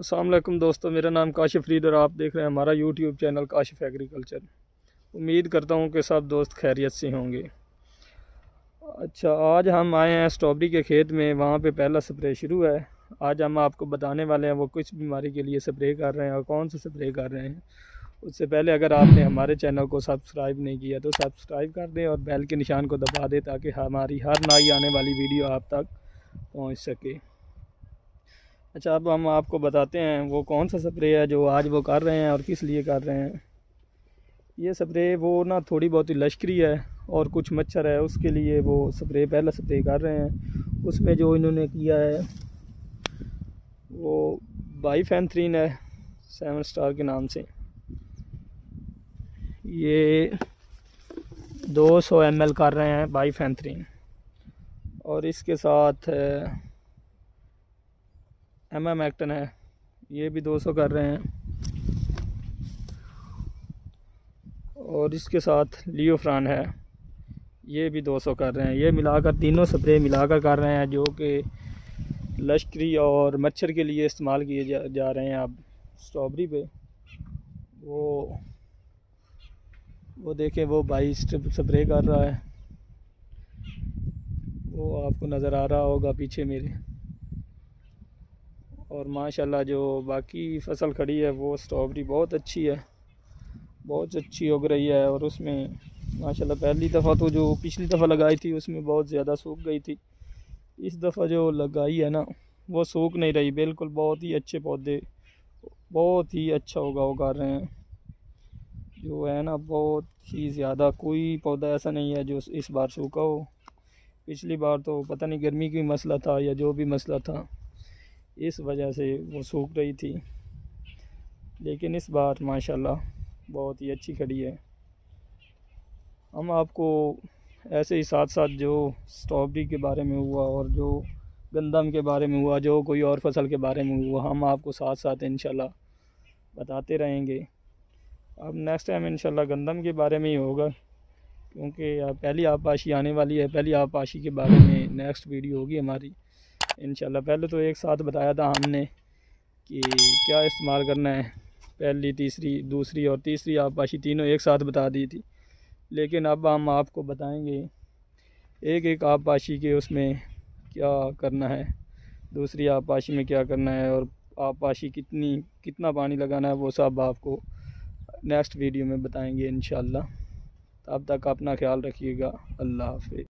असलम दोस्तों, मेरा नाम काशिफ रीद और आप देख रहे हैं हमारा यूट्यूब चैनल काशिफ एग्रीकल्चर। उम्मीद करता हूँ कि सब दोस्त खैरियत से होंगे। अच्छा आज हम आए हैं स्ट्रॉबेरी के खेत में, वहाँ पे पहला स्प्रे शुरू है। आज हम आपको बताने वाले हैं वो किस बीमारी के लिए स्प्रे कर रहे हैं और कौन सा स्प्रे कर रहे हैं। उससे पहले अगर आपने हमारे चैनल को सब्सक्राइब नहीं किया तो सब्सक्राइब कर दें और बेल के निशान को दबा दें ताकि हमारी हर नई आने वाली वीडियो आप तक पहुँच सके। अच्छा अब हम आपको बताते हैं वो कौन सा स्प्रे है जो आज वो कर रहे हैं और किस लिए कर रहे हैं। ये स्प्रे वो ना थोड़ी बहुत ही लश्करी है और कुछ मच्छर है, उसके लिए वो स्प्रे पहला स्प्रे कर रहे हैं। उसमें जो इन्होंने किया है, वो बाई है सेवन स्टार के नाम से। ये 200 सौ एम कर रहे हैं बाई और इसके साथ एम एम एक्टन है। ये भी 200 कर रहे हैं। और इसके साथ लियो फ्रान है। ये भी 200 कर रहे हैं। ये मिलाकर तीनों स्प्रे मिलाकर कर रहे हैं जो कि लश्करी और मच्छर के लिए इस्तेमाल किए जा, जा रहे हैं। अब स्ट्रॉबेरी पे वो वो देखें वो भाई स्प्रे कर रहा है। वो आपको नज़र आ रहा होगा पीछे मेरे। और माशाल्लाह जो बाकी फ़सल खड़ी है, वो स्ट्रॉबेरी बहुत अच्छी है। बहुत अच्छी उग रही है और उसमें माशाल्लाह पहली दफ़ा तो जो पिछली दफ़ा लगाई थी, उसमें बहुत ज़्यादा सूख गई थी। इस दफ़ा जो लगाई है ना, वो सूख नहीं रही, बिल्कुल बहुत ही अच्छे पौधे, बहुत ही अच्छा उगा उगा रहे हैं। जो है ना, बहुत ही ज़्यादा, कोई पौधा ऐसा नहीं है जो इस बार सूखा हो। पिछली बार तो पता नहीं गर्मी की मसला था या जो भी मसला था इस वजह से वो सूख रही थी। लेकिन इस बार माशाल्लाह बहुत ही अच्छी खड़ी है। हम आपको ऐसे ही साथ साथ जो स्ट्रॉबेरी के बारे में हुआ और जो गंदम के बारे में हुआ, जो कोई और फ़सल के बारे में हुआ, हम आपको साथ साथ इन बताते रहेंगे। अब नेक्स्ट टाइम इन गंदम के बारे में ही होगा, क्योंकि पहली आपाशी आने वाली है, पहली आपाशी के बारे में नेक्स्ट वीडियो होगी हमारी। इन पहले तो एक साथ बताया था हमने कि क्या इस्तेमाल करना है। पहली, तीसरी, दूसरी और तीसरी आपाशी तीनों एक साथ बता दी थी। लेकिन अब हम आपको बताएँगे एक एक आपाशी के उसमें क्या करना है, दूसरी आपाशी में क्या करना है और आपाशी कितनी, कितना पानी लगाना है, वो सब आपको नेक्स्ट वीडियो में बताएँगे इन तब तक अपना ख्याल रखिएगा। अल्लाह हाफि